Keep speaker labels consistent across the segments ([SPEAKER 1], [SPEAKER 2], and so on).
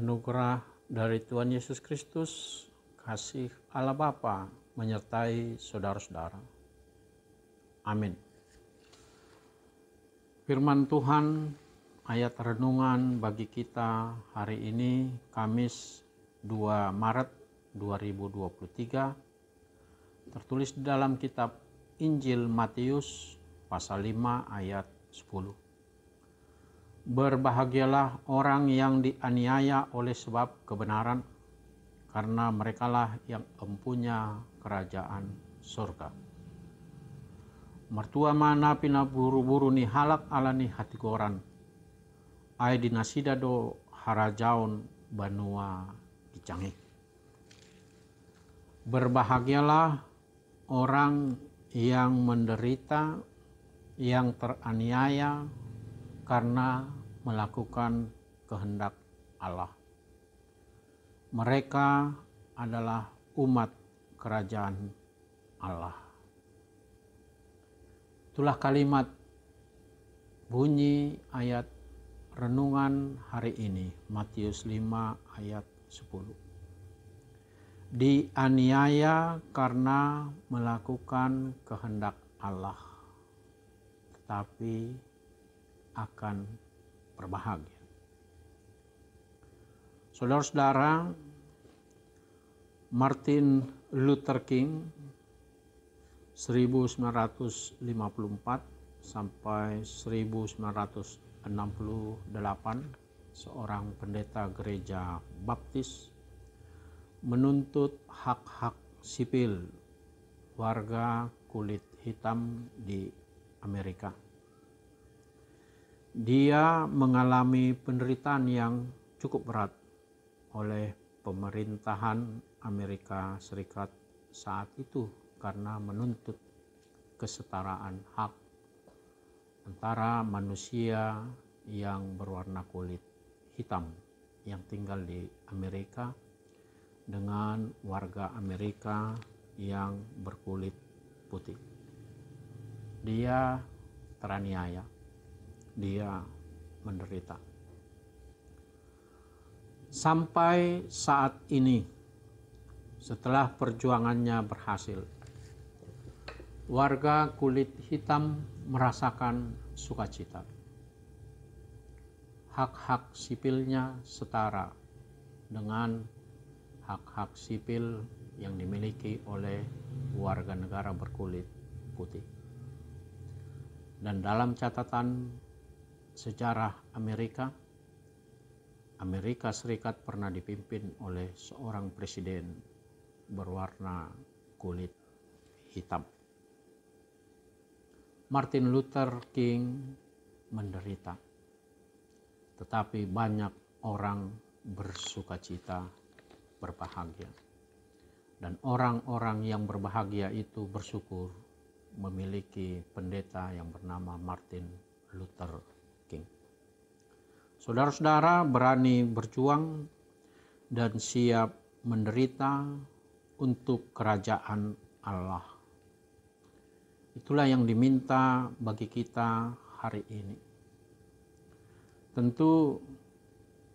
[SPEAKER 1] anugerah dari Tuhan Yesus Kristus, kasih Allah Bapa menyertai saudara-saudara. Amin. Firman Tuhan ayat renungan bagi kita hari ini Kamis 2 Maret 2023 tertulis di dalam kitab Injil Matius pasal 5 ayat 10. Berbahagialah orang yang dianiaya oleh sebab kebenaran, karena merekalah yang empunya kerajaan surga. Mertua mana pina buru-buru ni halak alani hati goran. Ai dinasida do harajaun banua dicangi. Berbahagialah orang yang menderita, yang teraniaya, karena melakukan kehendak Allah. Mereka adalah umat kerajaan Allah. Itulah kalimat bunyi ayat renungan hari ini, Matius 5 ayat 10. Dianiaya karena melakukan kehendak Allah, tetapi akan berbahagia. Saudara-saudara, Martin Luther King 1954 sampai 1968 seorang pendeta gereja baptis menuntut hak-hak sipil warga kulit hitam di Amerika. Dia mengalami penderitaan yang cukup berat oleh pemerintahan Amerika Serikat saat itu karena menuntut kesetaraan hak antara manusia yang berwarna kulit hitam yang tinggal di Amerika dengan warga Amerika yang berkulit putih. Dia teraniaya dia menderita. Sampai saat ini, setelah perjuangannya berhasil, warga kulit hitam merasakan sukacita. Hak-hak sipilnya setara dengan hak-hak sipil yang dimiliki oleh warga negara berkulit putih. Dan dalam catatan sejarah Amerika, Amerika Serikat pernah dipimpin oleh seorang presiden berwarna kulit hitam. Martin Luther King menderita, tetapi banyak orang bersuka cita, berbahagia. Dan orang-orang yang berbahagia itu bersyukur memiliki pendeta yang bernama Martin Luther Saudara-saudara berani berjuang dan siap menderita untuk kerajaan Allah. Itulah yang diminta bagi kita hari ini. Tentu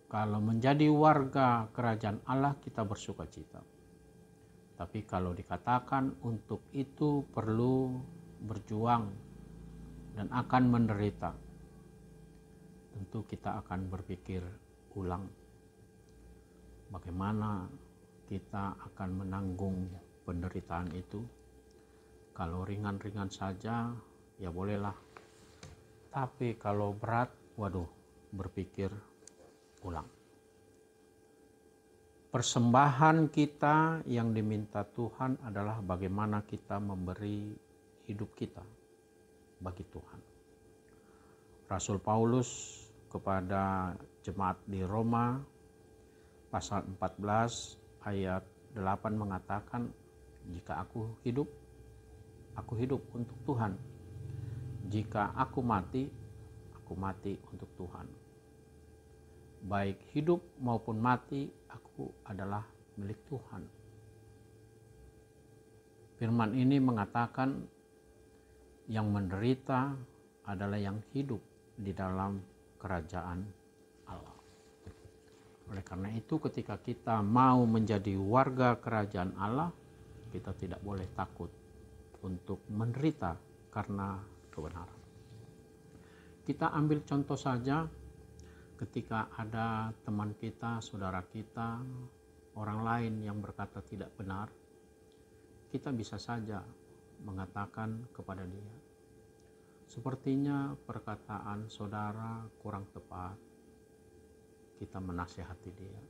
[SPEAKER 1] kalau menjadi warga kerajaan Allah kita bersuka cita. Tapi kalau dikatakan untuk itu perlu berjuang dan akan menderita tentu kita akan berpikir ulang bagaimana kita akan menanggung penderitaan itu. Kalau ringan-ringan saja, ya bolehlah. Tapi kalau berat, waduh, berpikir ulang. Persembahan kita yang diminta Tuhan adalah bagaimana kita memberi hidup kita bagi Tuhan. Rasul Paulus kepada jemaat di Roma pasal 14 ayat 8 mengatakan jika aku hidup aku hidup untuk Tuhan jika aku mati aku mati untuk Tuhan baik hidup maupun mati aku adalah milik Tuhan firman ini mengatakan yang menderita adalah yang hidup di dalam kerajaan. Oleh karena itu ketika kita mau menjadi warga kerajaan Allah, kita tidak boleh takut untuk menderita karena kebenaran. Kita ambil contoh saja ketika ada teman kita, saudara kita, orang lain yang berkata tidak benar, kita bisa saja mengatakan kepada dia, sepertinya perkataan saudara kurang tepat, kita menasehati dia.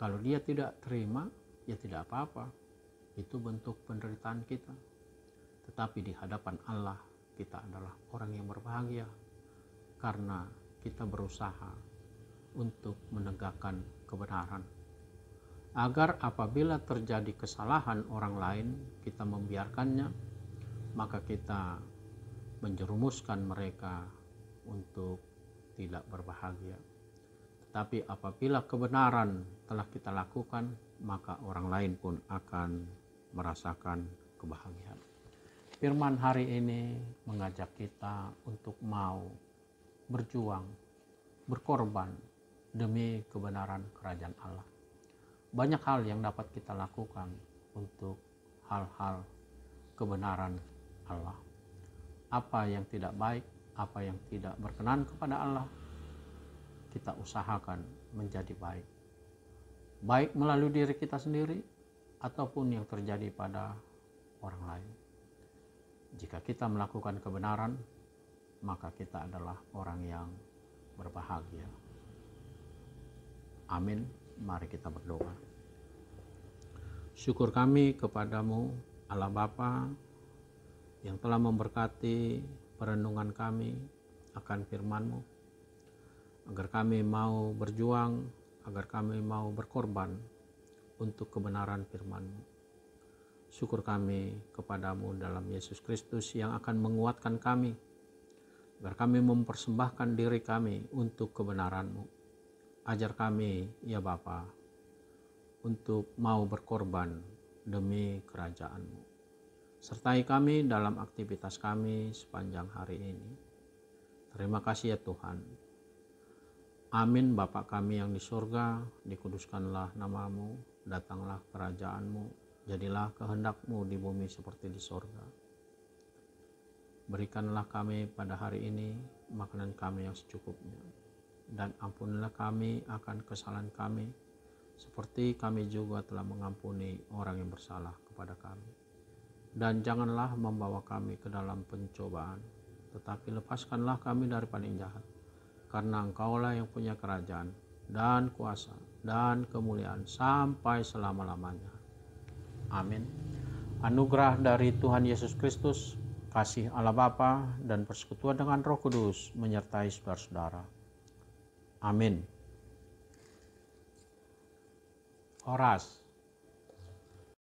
[SPEAKER 1] Kalau dia tidak terima, ya tidak apa-apa. Itu bentuk penderitaan kita. Tetapi di hadapan Allah, kita adalah orang yang berbahagia karena kita berusaha untuk menegakkan kebenaran. Agar apabila terjadi kesalahan orang lain, kita membiarkannya, maka kita menjerumuskan mereka untuk tidak berbahagia. Tapi apabila kebenaran telah kita lakukan, maka orang lain pun akan merasakan kebahagiaan. Firman hari ini mengajak kita untuk mau berjuang, berkorban demi kebenaran kerajaan Allah. Banyak hal yang dapat kita lakukan untuk hal-hal kebenaran Allah. Apa yang tidak baik, apa yang tidak berkenan kepada Allah, kita usahakan menjadi baik. Baik melalui diri kita sendiri ataupun yang terjadi pada orang lain. Jika kita melakukan kebenaran, maka kita adalah orang yang berbahagia. Amin. Mari kita berdoa. Syukur kami kepadamu, Allah Bapa, yang telah memberkati perenungan kami akan firman-Mu agar kami mau berjuang, agar kami mau berkorban untuk kebenaran firman-Mu. Syukur kami kepadamu dalam Yesus Kristus yang akan menguatkan kami, agar kami mempersembahkan diri kami untuk kebenaran-Mu. Ajar kami, ya Bapa, untuk mau berkorban demi kerajaan-Mu. Sertai kami dalam aktivitas kami sepanjang hari ini. Terima kasih ya Tuhan. Amin Bapa kami yang di surga, dikuduskanlah namamu, datanglah kerajaanmu, jadilah kehendakmu di bumi seperti di surga. Berikanlah kami pada hari ini makanan kami yang secukupnya, dan ampunilah kami akan kesalahan kami, seperti kami juga telah mengampuni orang yang bersalah kepada kami. Dan janganlah membawa kami ke dalam pencobaan, tetapi lepaskanlah kami daripada yang jahat karena engkaulah yang punya kerajaan dan kuasa dan kemuliaan sampai selama-lamanya. Amin. Anugerah dari Tuhan Yesus Kristus, kasih Allah Bapa dan persekutuan dengan Roh Kudus menyertai saudara-saudara. Amin. Horas